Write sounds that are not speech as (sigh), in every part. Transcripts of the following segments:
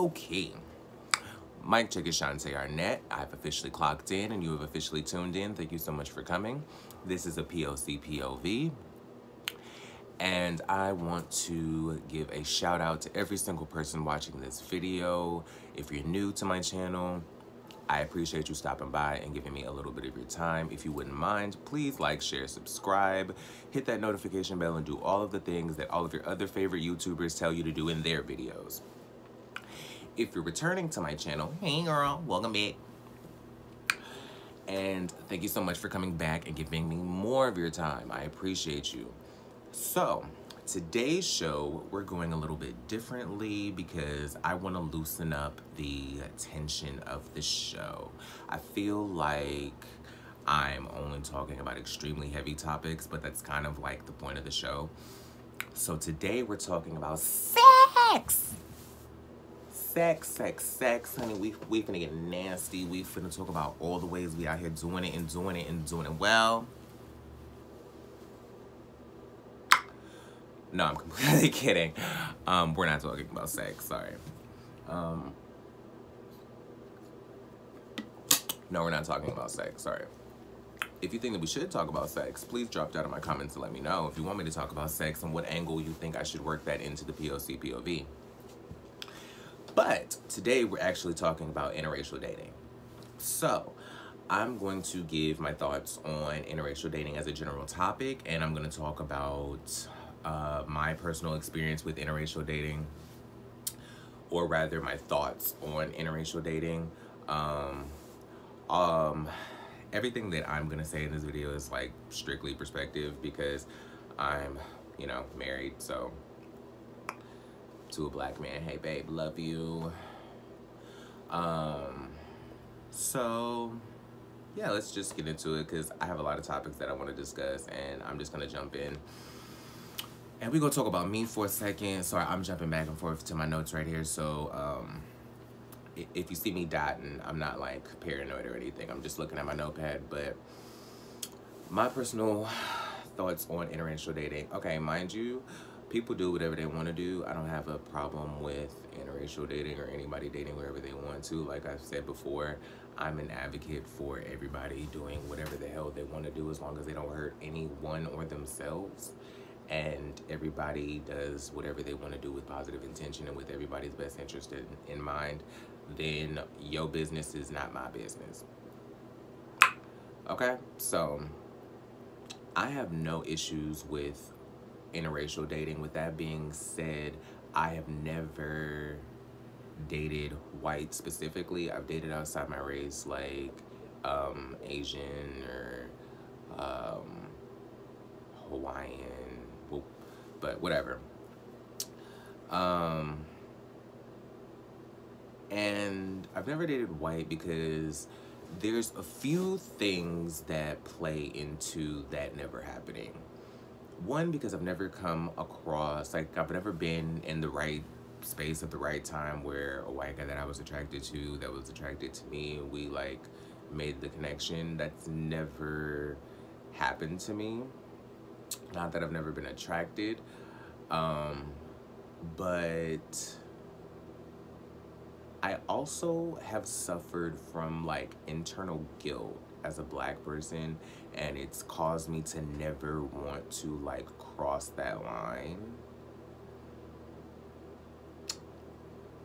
Okay. Mike check is Shawntae Arnette. I've officially clocked in and you have officially tuned in. Thank you so much for coming. This is a POC POV. And I want to give a shout out to every single person watching this video. If you're new to my channel, I appreciate you stopping by and giving me a little bit of your time. If you wouldn't mind, please like, share, subscribe, hit that notification bell, and do all of the things that all of your other favorite YouTubers tell you to do in their videos. If you're returning to my channel, hey girl, welcome back. And thank you so much for coming back and giving me more of your time. I appreciate you. So, today's show, we're going a little bit differently because I want to loosen up the tension of the show. I feel like I'm only talking about extremely heavy topics, but that's kind of like the point of the show. So today we're talking about sex. Sex, sex, sex, honey. We we finna get nasty. We finna talk about all the ways we out here doing it and doing it and doing it well. No, I'm (laughs) completely kidding. Um, we're not talking about sex, sorry. Um, no, we're not talking about sex, sorry. If you think that we should talk about sex, please drop down in my comments and let me know if you want me to talk about sex and what angle you think I should work that into the POC POV. But today we're actually talking about interracial dating. So, I'm going to give my thoughts on interracial dating as a general topic, and I'm going to talk about uh, my personal experience with interracial dating, or rather my thoughts on interracial dating. Um, um, everything that I'm gonna say in this video is like strictly perspective because I'm, you know, married, so to a black man. Hey, babe, love you. Um, so yeah, let's just get into it because I have a lot of topics that I want to discuss, and I'm just gonna jump in. And we're gonna talk about me for a second. Sorry, I'm jumping back and forth to my notes right here. So um, if you see me dotting, I'm not like paranoid or anything. I'm just looking at my notepad. But my personal (sighs) thoughts on interracial dating. Okay, mind you, people do whatever they want to do. I don't have a problem with interracial dating or anybody dating wherever they want to. Like I've said before, I'm an advocate for everybody doing whatever the hell they want to do as long as they don't hurt anyone or themselves and everybody does whatever they want to do with positive intention and with everybody's best interest in, in mind, then your business is not my business. Okay, so I have no issues with interracial dating. With that being said, I have never dated white specifically. I've dated outside my race, like um, Asian or um, Hawaiian but whatever. Um, and I've never dated white because there's a few things that play into that never happening. One, because I've never come across, like, I've never been in the right space at the right time where a white guy that I was attracted to, that was attracted to me, we, like, made the connection. That's never happened to me. Not that I've never been attracted, um, but I also have suffered from like internal guilt as a black person and it's caused me to never want to like cross that line.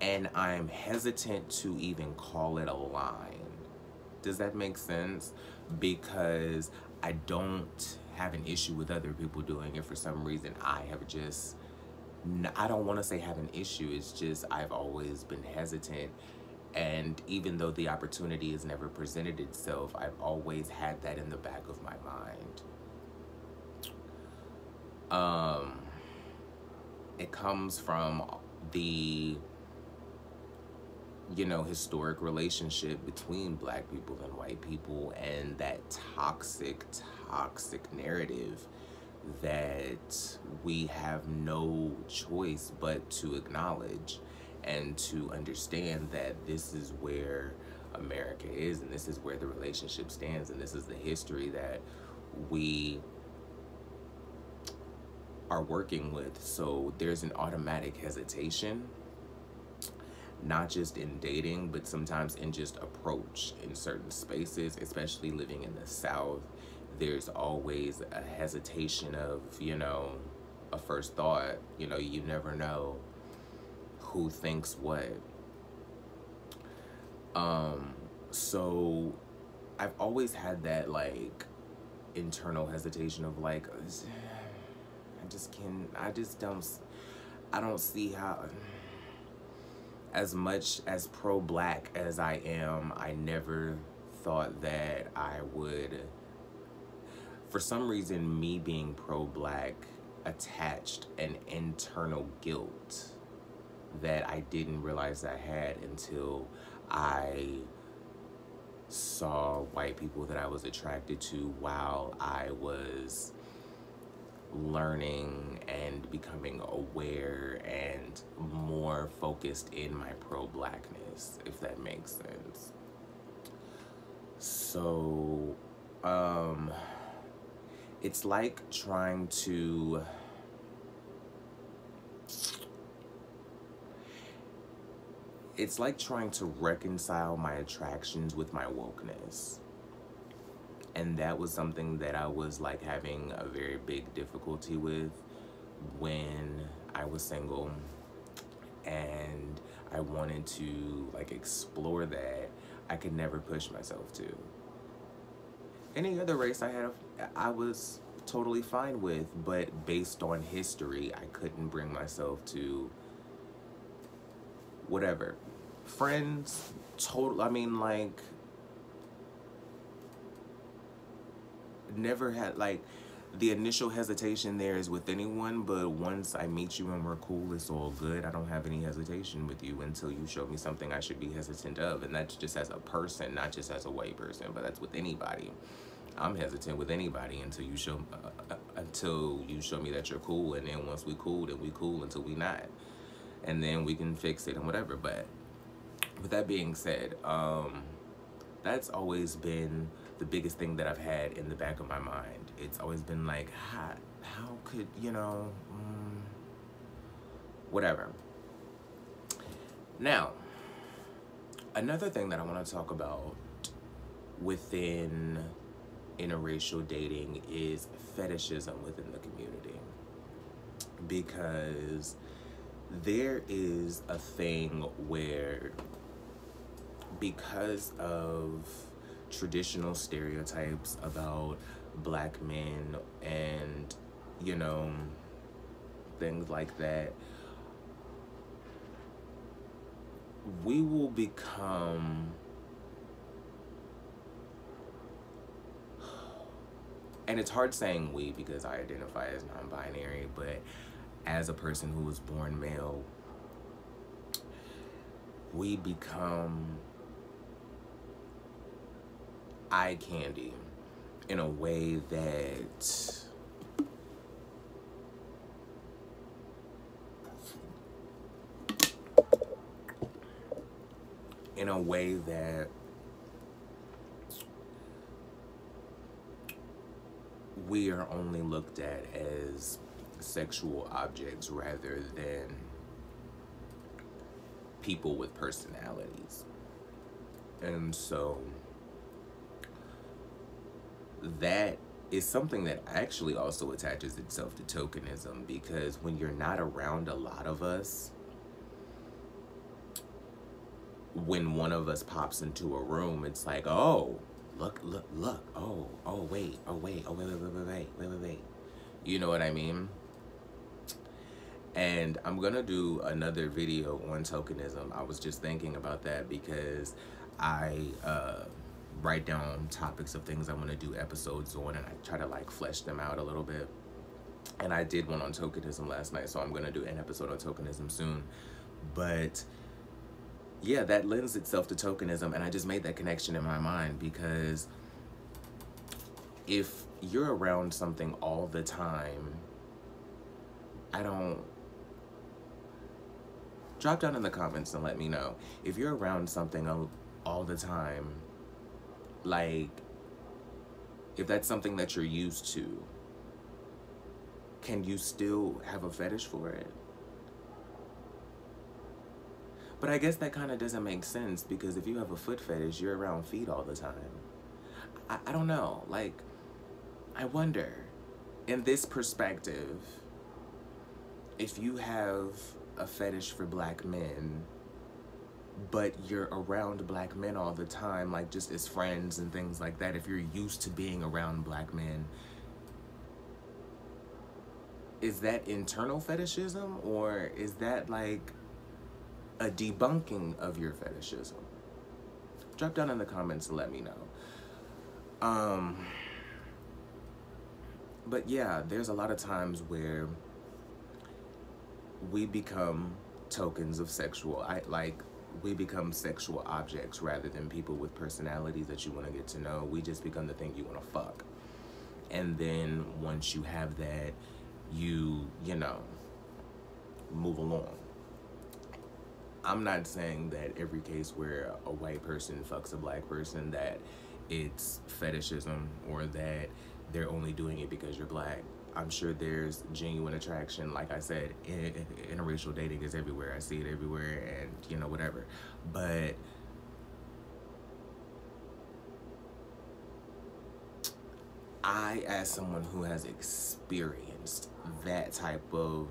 And I'm hesitant to even call it a line. Does that make sense? Because I don't have an issue with other people doing it for some reason. I have just, I don't want to say have an issue. It's just I've always been hesitant. And even though the opportunity has never presented itself, I've always had that in the back of my mind. Um, it comes from the you know, historic relationship between black people and white people and that toxic, toxic narrative that we have no choice but to acknowledge and to understand that this is where America is and this is where the relationship stands and this is the history that we are working with. So there's an automatic hesitation not just in dating, but sometimes in just approach in certain spaces, especially living in the South. There's always a hesitation of, you know, a first thought. You know, you never know who thinks what. Um, so I've always had that like internal hesitation of like I just can I just don't I don't see how as much as pro black as I am, I never thought that I would for some reason me being pro black attached an internal guilt that I didn't realize I had until I saw white people that I was attracted to while I was learning and becoming aware and more focused in my pro blackness, if that makes sense. So, um, it's like trying to it's like trying to reconcile my attractions with my wokeness. And that was something that I was like having a very big difficulty with when I was single and I wanted to like explore that. I could never push myself to. Any other race I had, I was totally fine with, but based on history, I couldn't bring myself to whatever. Friends, total, I mean, like, never had, like, the initial hesitation there is with anyone, but once I meet you and we're cool, it's all good. I don't have any hesitation with you until you show me something I should be hesitant of. And that's just as a person, not just as a white person, but that's with anybody. I'm hesitant with anybody until you show uh, uh, until you show me that you're cool, and then once we cool, then we cool until we not, and then we can fix it and whatever. But with that being said, um, that's always been the biggest thing that I've had in the back of my mind. It's always been like, how, how could you know, um, whatever. Now, another thing that I want to talk about within interracial dating is fetishism within the community because there is a thing where because of traditional stereotypes about black men and you know things like that we will become (sighs) and it's hard saying we because I identify as non-binary, but as a person who was born male, we become eye candy in a way that in a way that we are only looked at as sexual objects rather than people with personalities. And so that is something that actually also attaches itself to tokenism because when you're not around a lot of us, when one of us pops into a room, it's like, oh, look, look, look. Oh, oh, wait, oh, wait, oh, wait, wait, wait, wait, wait, wait, wait, wait. You know what I mean? And I'm gonna do another video on tokenism. I was just thinking about that because I uh, write down topics of things I want to do episodes on and I try to like flesh them out a little bit. And I did one on tokenism last night, so I'm gonna do an episode on tokenism soon. But yeah, that lends itself to tokenism. And I just made that connection in my mind because if you're around something all the time, I don't. Drop down in the comments and let me know. If you're around something all, all the time, like, if that's something that you're used to, can you still have a fetish for it? But I guess that kind of doesn't make sense because if you have a foot fetish, you're around feet all the time. I, I don't know. Like, I wonder, in this perspective, if you have a fetish for black men, but you're around black men all the time, like just as friends and things like that, if you're used to being around black men, is that internal fetishism or is that like a debunking of your fetishism? Drop down in the comments and let me know. Um, but yeah, there's a lot of times where we become tokens of sexual, I like we become sexual objects rather than people with personalities that you want to get to know. We just become the thing you want to fuck. And then once you have that, you, you know, move along. I'm not saying that every case where a white person fucks a black person that it's fetishism or that they're only doing it because you're black. I'm sure there's genuine attraction. Like I said, interracial dating is everywhere. I see it everywhere and, you know, whatever. But I, as someone who has experienced that type of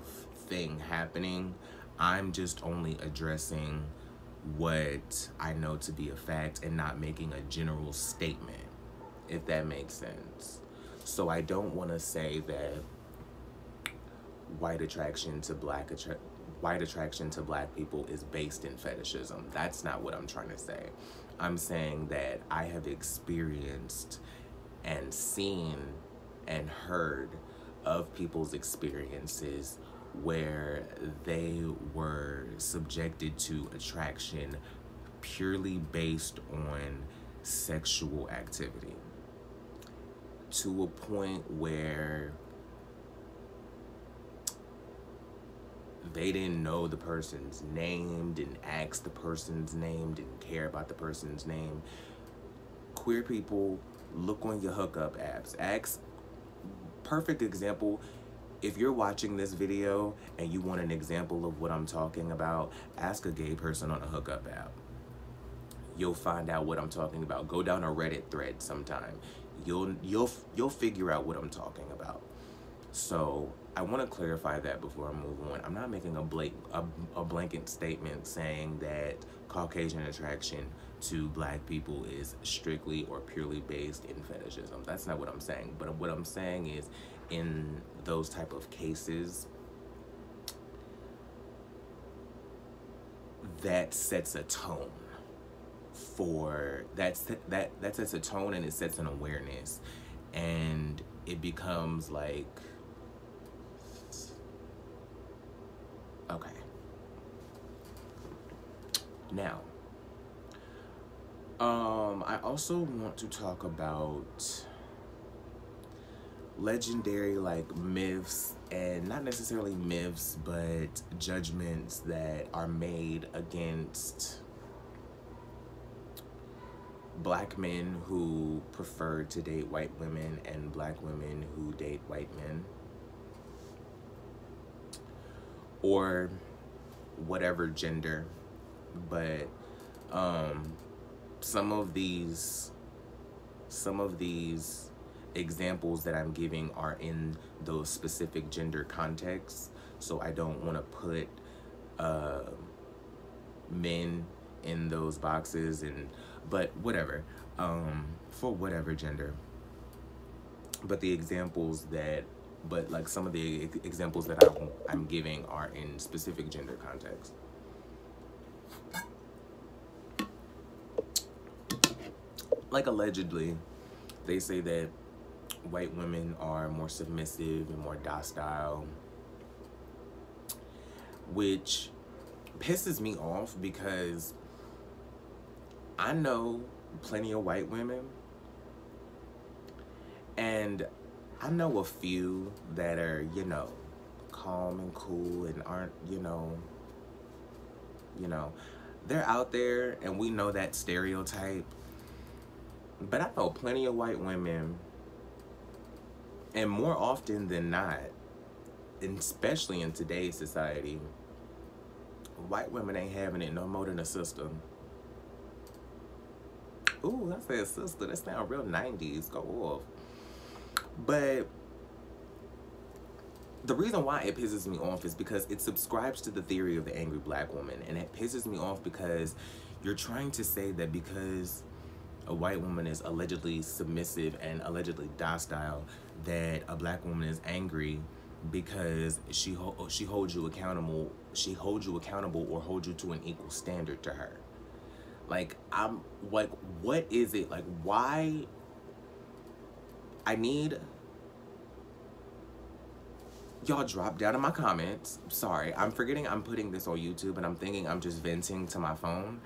thing happening, I'm just only addressing what I know to be a fact and not making a general statement, if that makes sense. So I don't want to say that white attraction to black white attraction to black people is based in fetishism. That's not what I'm trying to say. I'm saying that I have experienced and seen and heard of people's experiences where they were subjected to attraction purely based on sexual activity to a point where they didn't know the person's name, didn't ask the person's name, didn't care about the person's name. Queer people, look on your hookup apps. Ask, perfect example, if you're watching this video and you want an example of what I'm talking about, ask a gay person on a hookup app. You'll find out what I'm talking about. Go down a Reddit thread sometime you'll you'll you'll figure out what I'm talking about. So I want to clarify that before I move on. I'm not making a blank a, a blanket statement saying that Caucasian attraction to black people is strictly or purely based in fetishism. That's not what I'm saying. But what I'm saying is in those type of cases that sets a tone for that's that that sets a tone and it sets an awareness. And it becomes like okay. Now um i also want to talk about legendary like myths and not necessarily myths but judgments that are made against black men who prefer to date white women and black women who date white men? Or whatever gender but um, some of these some of these examples that I'm giving are in those specific gender contexts. So I don't want to put uh, men in those boxes and but whatever um for whatever gender. But the examples that but like some of the examples that I'm, I'm giving are in specific gender context. Like allegedly they say that white women are more submissive and more docile which pisses me off because I know plenty of white women, and I know a few that are, you know, calm and cool and aren't, you know, you know, they're out there and we know that stereotype. But I know plenty of white women, and more often than not, especially in today's society, white women ain't having it no more than a sister. Ooh, I said sister. That sound real 90s. Go off. But the reason why it pisses me off is because it subscribes to the theory of the angry black woman. And it pisses me off because you're trying to say that because a white woman is allegedly submissive and allegedly docile, that a black woman is angry because she ho- she holds you accountable. She holds you accountable or holds you to an equal standard to her. Like I'm like, what is it like? Why? I need y'all drop down in my comments. Sorry, I'm forgetting I'm putting this on YouTube and I'm thinking I'm just venting to my phone.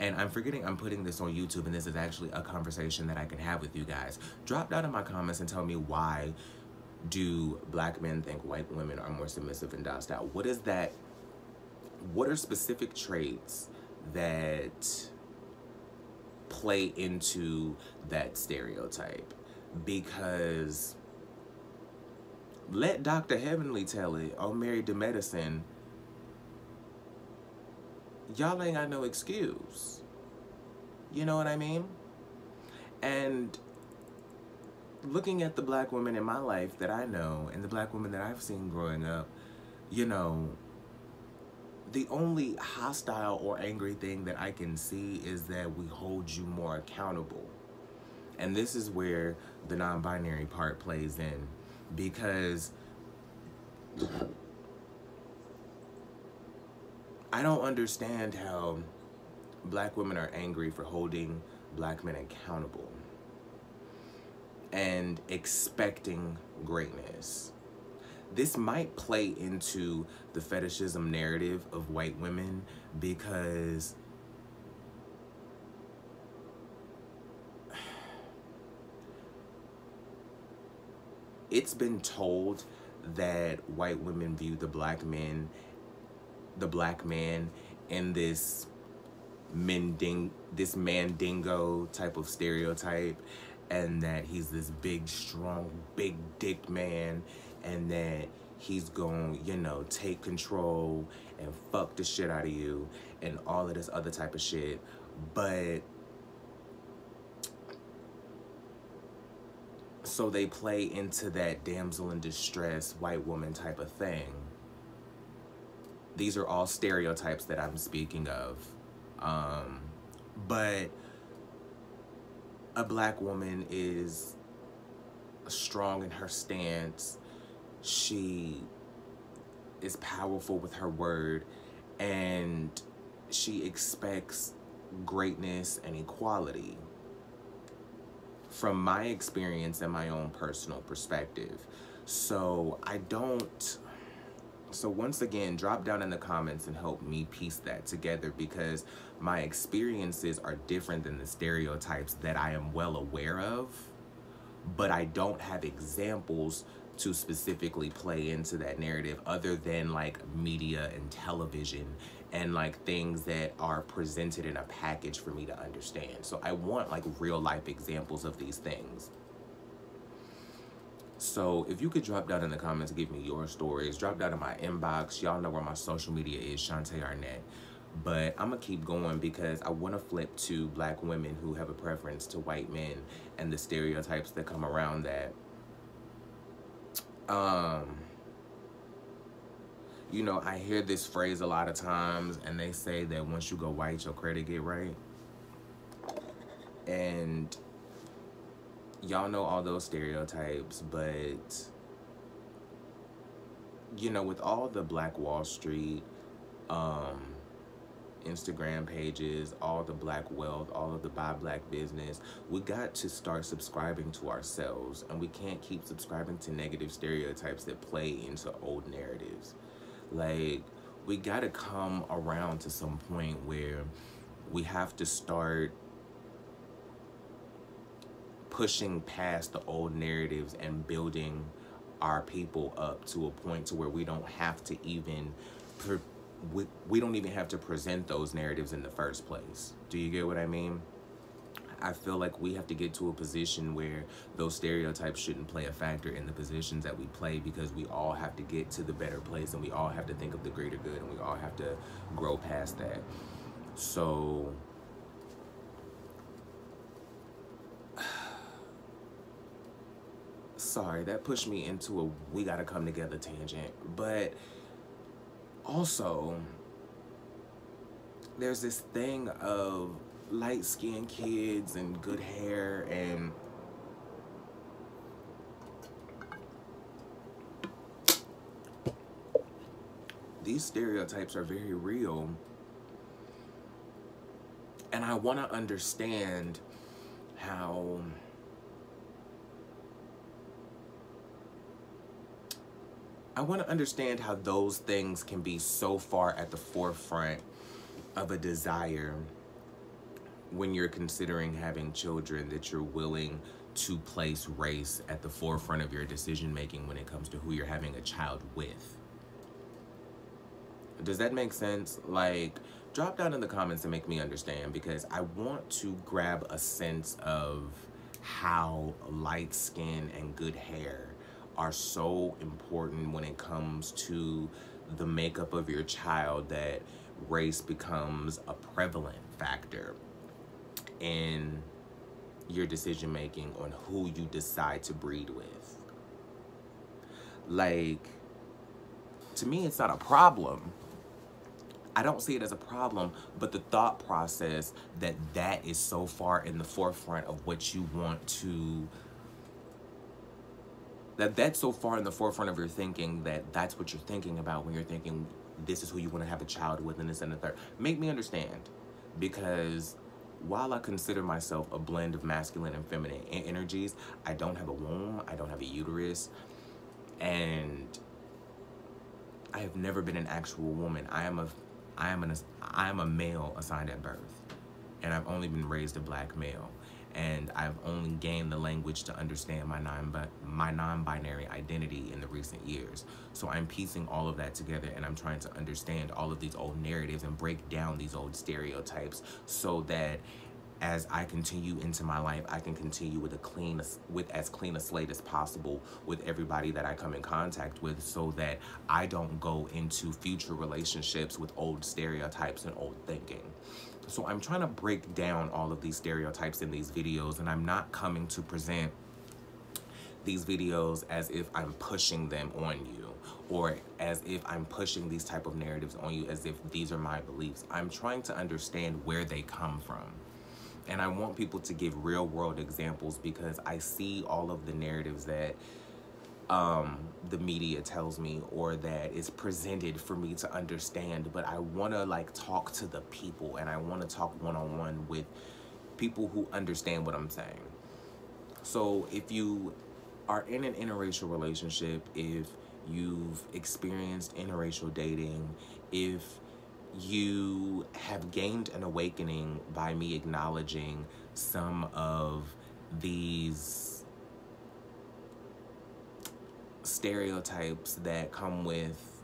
And I'm forgetting I'm putting this on YouTube and this is actually a conversation that I can have with you guys. Drop down in my comments and tell me why do black men think white women are more submissive and docile? What is that? What are specific traits that play into that stereotype? Because let Dr. Heavenly tell it on Married to Medicine. Y'all ain't got no excuse. You know what I mean? And looking at the black women in my life that I know and the black women that I've seen growing up, you know, the only hostile or angry thing that I can see is that we hold you more accountable. And this is where the non binary part plays in because I don't understand how black women are angry for holding black men accountable and expecting greatness. This might play into the fetishism narrative of white women because (sighs) it's been told that white women view the black men, the black man in this mending this mandingo type of stereotype and that he's this big strong big dick man and that he's gonna, you know take control and fuck the shit out of you and all of this other type of shit. But so they play into that damsel in distress white woman type of thing. These are all stereotypes that i'm speaking of. Um, but a black woman is strong in her stance she is powerful with her word and she expects greatness and equality from my experience and my own personal perspective. So I don't. So once again, drop down in the comments and help me piece that together because my experiences are different than the stereotypes that I am well aware of, but I don't have examples to specifically play into that narrative other than like media and television and like things that are presented in a package for me to understand. So I want like real life examples of these things. So if you could drop down in the comments give me your stories, drop down in my inbox. Y'all know where my social media is, Shawntae Arnette. But I'm gonna keep going because I wanna flip to black women who have a preference to white men and the stereotypes that come around that. Um, you know, I hear this phrase a lot of times, and they say that once you go white, your credit get right. And y'all know all those stereotypes, but you know, with all the Black Wall Street, um, Instagram pages, all the black wealth, all of the buy black business, we got to start subscribing to ourselves and we can't keep subscribing to negative stereotypes that play into old narratives. Like, we got to come around to some point where we have to start pushing past the old narratives and building our people up to a point to where we don't have to even we, we don't even have to present those narratives in the first place. Do you get what I mean? I feel like we have to get to a position where those stereotypes shouldn't play a factor in the positions that we play because we all have to get to the better place and we all have to think of the greater good and we all have to grow past that. So (sighs) sorry, that pushed me into a we gotta come together tangent. But also, there's this thing of light skinned kids and good hair and these stereotypes are very real. And I want to understand how I want to understand how those things can be so far at the forefront of a desire when you're considering having children that you're willing to place race at the forefront of your decision making when it comes to who you're having a child with. Does that make sense? Like, drop down in the comments and make me understand because I want to grab a sense of how light skin and good hair are so important when it comes to the makeup of your child that race becomes a prevalent factor in your decision making on who you decide to breed with. Like, to me, it's not a problem. I don't see it as a problem, but the thought process that that is so far in the forefront of what you want to that that's so far in the forefront of your thinking that that's what you're thinking about when you're thinking this is who you want to have a child with and this and the third. Make me understand because while I consider myself a blend of masculine and feminine energies, I don't have a womb, I don't have a uterus, and I have never been an actual woman. I am a I am an I am a male assigned at birth, and I've only been raised a black male and I've only gained the language to understand my non my non-binary identity in the recent years. So I'm piecing all of that together and I'm trying to understand all of these old narratives and break down these old stereotypes so that as I continue into my life, I can continue with a clean, with as clean a slate as possible with everybody that I come in contact with so that I don't go into future relationships with old stereotypes and old thinking. So I'm trying to break down all of these stereotypes in these videos and I'm not coming to present these videos as if I'm pushing them on you or as if I'm pushing these type of narratives on you as if these are my beliefs. I'm trying to understand where they come from. And I want people to give real world examples because I see all of the narratives that um, the media tells me or that is presented for me to understand. But I want to like talk to the people and I want to talk one on one with people who understand what I'm saying. So if you are in an interracial relationship, if you've experienced interracial dating, if you have gained an awakening by me acknowledging some of these stereotypes that come with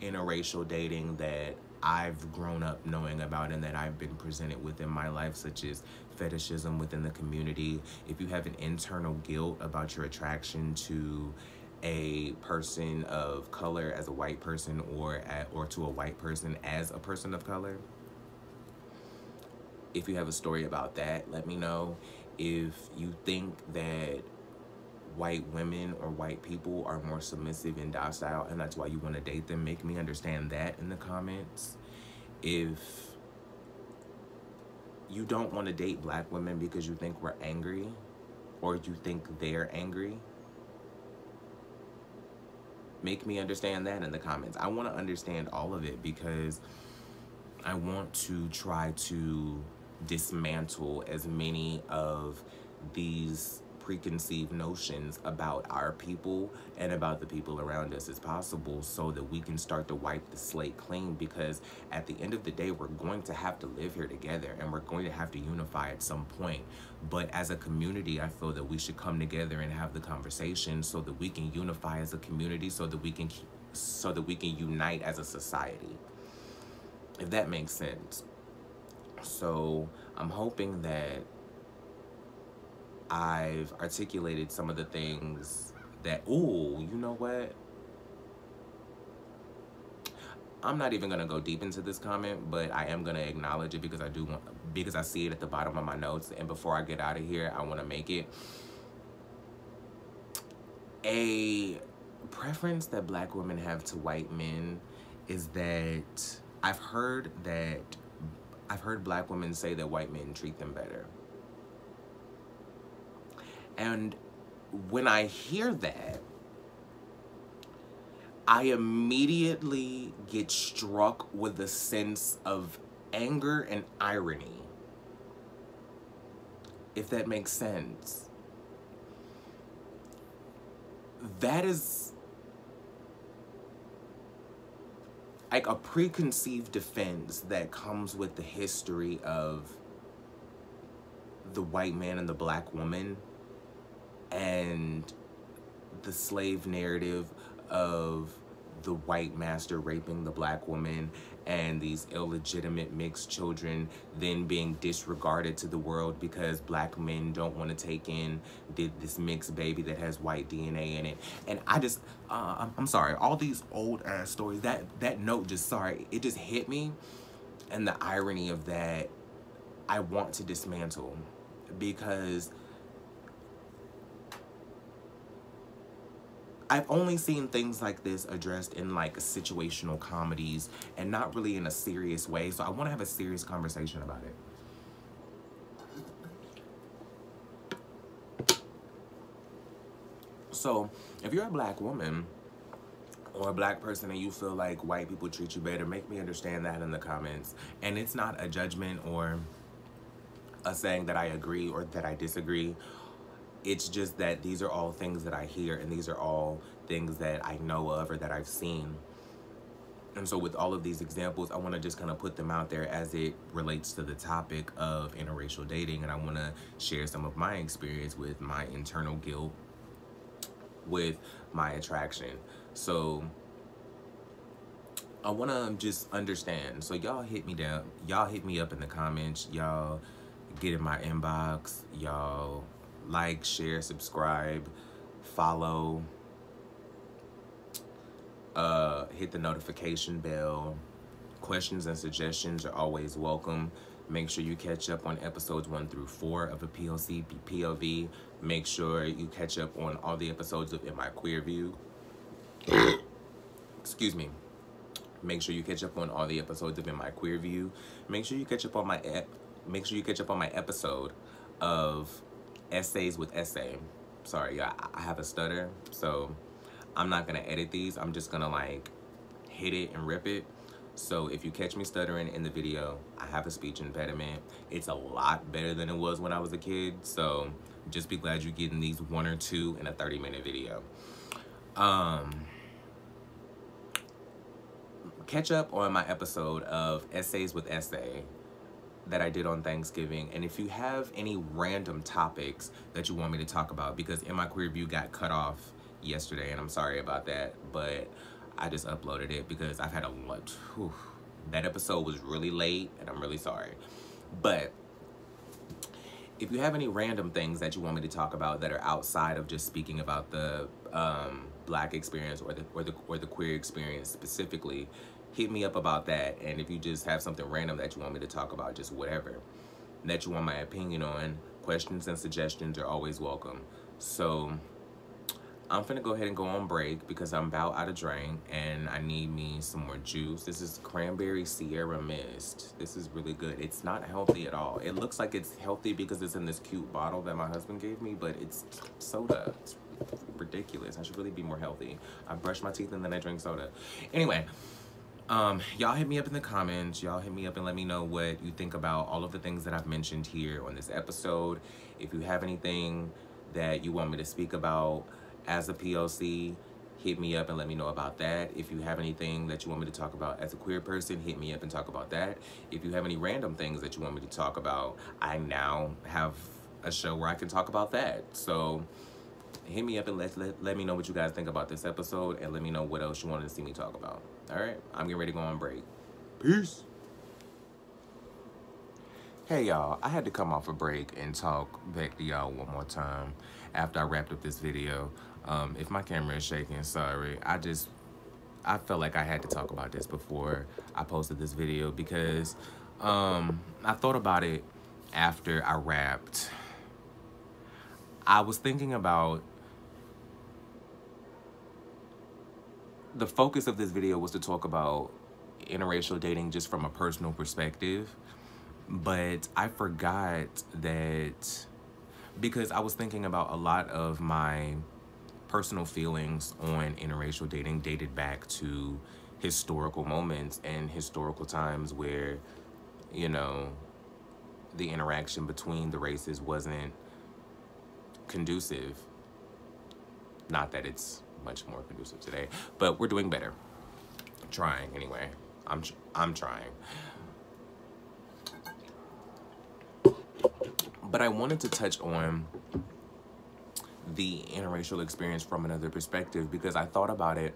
interracial dating that I've grown up knowing about and that I've been presented with in my life, such as fetishism within the community. If you have an internal guilt about your attraction to a person of color as a white person or at, or to a white person as a person of color. If you have a story about that, let me know. If you think that white women or white people are more submissive and docile and that's why you want to date them, make me understand that in the comments. If you don't want to date black women because you think we're angry or you think they're angry, make me understand that in the comments. I want to understand all of it because I want to try to dismantle as many of these preconceived notions about our people and about the people around us as possible so that we can start to wipe the slate clean because at the end of the day we're going to have to live here together and we're going to have to unify at some point. But as a community I feel that we should come together and have the conversation so that we can unify as a community so that we can so that we can unite as a society if that makes sense. So I'm hoping that I've articulated some of the things that, oh, you know what? I'm not even gonna go deep into this comment, but I am gonna acknowledge it because I do want because I see it at the bottom of my notes. And before I get out of here, I want to make it a preference that black women have to white men is that I've heard that I've heard black women say that white men treat them better. And when I hear that, I immediately get struck with a sense of anger and irony. If that makes sense. That is like a preconceived defense that comes with the history of the white man and the black woman and the slave narrative of the white master raping the black woman and these illegitimate mixed children then being disregarded to the world because black men don't want to take in this mixed baby that has white DNA in it. And I just, uh, I'm sorry, all these old ass stories, that, that note just, sorry, it just hit me. And the irony of that, I want to dismantle because I've only seen things like this addressed in like situational comedies and not really in a serious way. So I want to have a serious conversation about it. So if you're a black woman or a black person and you feel like white people treat you better, make me understand that in the comments. And it's not a judgment or a saying that I agree or that I disagree it's just that these are all things that I hear and these are all things that I know of or that I've seen. And so with all of these examples, I want to just kind of put them out there as it relates to the topic of interracial dating. And I want to share some of my experience with my internal guilt with my attraction. So I want to just understand. So y'all hit me down. Y'all hit me up in the comments. Y'all get in my inbox. Y'all like, share, subscribe, follow, uh, hit the notification bell. Questions and suggestions are always welcome. Make sure you catch up on episodes one through four of a POC POV. Make sure you catch up on all the episodes of In My Queer View. (coughs) Excuse me. Make sure you catch up on all the episodes of In My Queer View. Make sure you catch up on my ep make sure you catch up on my episode of essays with essay. Sorry, I, I have a stutter, so I'm not gonna edit these. I'm just gonna like hit it and rip it. So if you catch me stuttering in the video, I have a speech impediment. It's a lot better than it was when I was a kid. So just be glad you're getting these one or two in a 30 minute video. Um, catch up on my episode of Essays with Essay that I did on Thanksgiving. And if you have any random topics that you want me to talk about, because in my queer view got cut off yesterday, and I'm sorry about that, but I just uploaded it because I've had a lot. That episode was really late, and I'm really sorry. But if you have any random things that you want me to talk about that are outside of just speaking about the um, black experience or the or the or the queer experience specifically, hit me up about that. And if you just have something random that you want me to talk about, just whatever that you want my opinion on, questions and suggestions are always welcome. So I'm gonna go ahead and go on break because I'm about out of drink and I need me some more juice. This is cranberry Sierra mist. This is really good. It's not healthy at all. It looks like it's healthy because it's in this cute bottle that my husband gave me, but it's soda. It's ridiculous. I should really be more healthy. I brush my teeth and then I drink soda. Anyway, um, y'all hit me up in the comments. Y'all hit me up and let me know what you think about all of the things that I've mentioned here on this episode. If you have anything that you want me to speak about as a POC, hit me up and let me know about that. If you have anything that you want me to talk about as a queer person, hit me up and talk about that. If you have any random things that you want me to talk about, I now have a show where I can talk about that. So hit me up and let, let, let me know what you guys think about this episode and let me know what else you want to see me talk about. All right, I'm getting ready to go on break. Peace. Hey y'all, I had to come off a break and talk back to y'all one more time after I wrapped up this video. Um, if my camera is shaking, sorry. I just, I felt like I had to talk about this before I posted this video because um, I thought about it after I wrapped. I was thinking about the focus of this video was to talk about interracial dating just from a personal perspective but I forgot that because I was thinking about a lot of my personal feelings on interracial dating dated back to historical moments and historical times where, you know, the interaction between the races wasn't conducive. Not that it's much more conducive today, but we're doing better. Trying anyway. I'm I'm trying. But I wanted to touch on the interracial experience from another perspective because I thought about it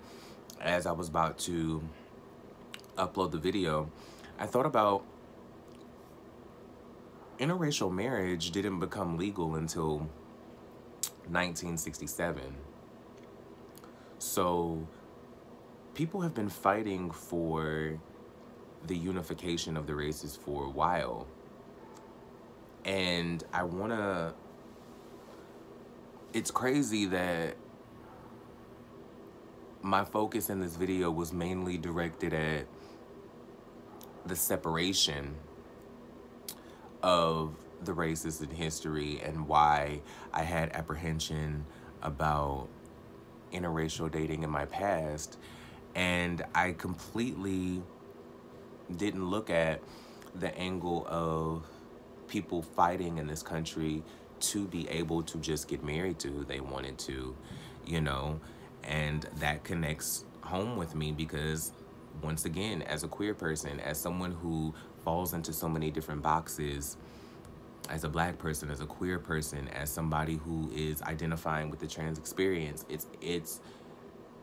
as I was about to upload the video. I thought about interracial marriage didn't become legal until 1967. So people have been fighting for the unification of the races for a while. And I want to, it's crazy that my focus in this video was mainly directed at the separation of the races in history and why I had apprehension about interracial dating in my past. And I completely didn't look at the angle of people fighting in this country to be able to just get married to who they wanted to, you know, and that connects home with me because once again, as a queer person, as someone who falls into so many different boxes, as a black person, as a queer person, as somebody who is identifying with the trans experience, it's it's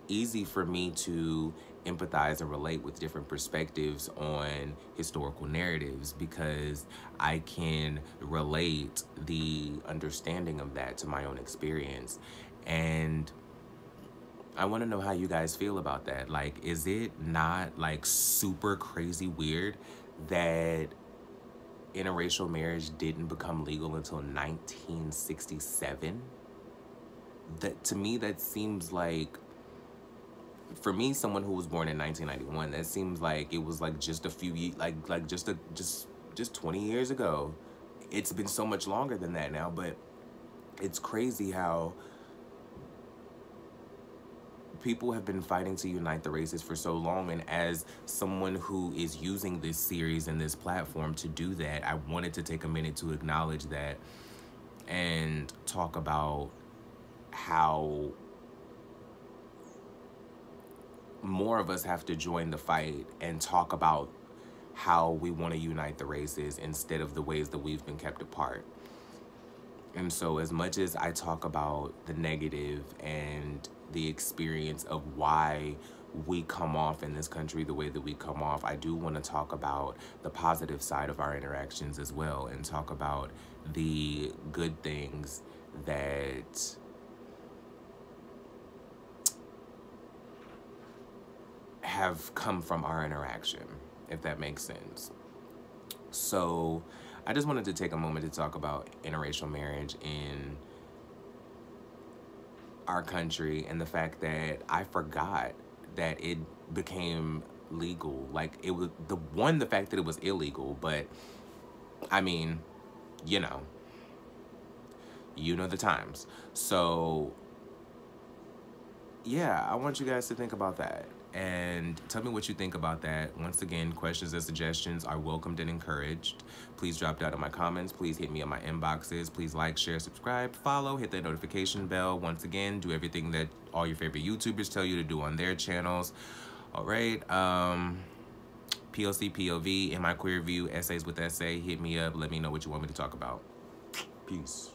easy for me to empathize and relate with different perspectives on historical narratives because I can relate the understanding of that to my own experience. And I want to know how you guys feel about that. Like, is it not like super crazy weird that interracial marriage didn't become legal until 1967? That to me, that seems like for me, someone who was born in 1991, that seems like it was like just a few, like like just a just just 20 years ago. It's been so much longer than that now, but it's crazy how people have been fighting to unite the races for so long and as someone who is using this series and this platform to do that i wanted to take a minute to acknowledge that and talk about how more of us have to join the fight and talk about how we want to unite the races instead of the ways that we've been kept apart. And so as much as I talk about the negative and the experience of why we come off in this country the way that we come off, I do want to talk about the positive side of our interactions as well and talk about the good things that have come from our interaction, if that makes sense. So I just wanted to take a moment to talk about interracial marriage in our country and the fact that I forgot that it became legal. Like it was the one, the fact that it was illegal, but I mean, you know, you know the times. So yeah, I want you guys to think about that and tell me what you think about that. Once again, questions and suggestions are welcomed and encouraged. Please drop down in my comments. Please hit me on my inboxes. Please like, share, subscribe, follow, hit that notification bell. Once again, do everything that all your favorite YouTubers tell you to do on their channels. All right. Um, POC, POV, in my queer view, essays with essay, hit me up. Let me know what you want me to talk about. Peace.